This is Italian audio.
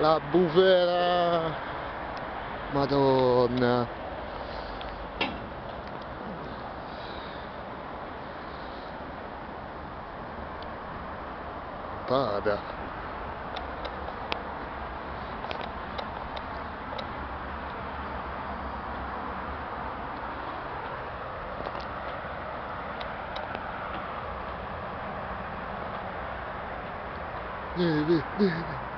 la bufera madonna. Pada. Neve, neve.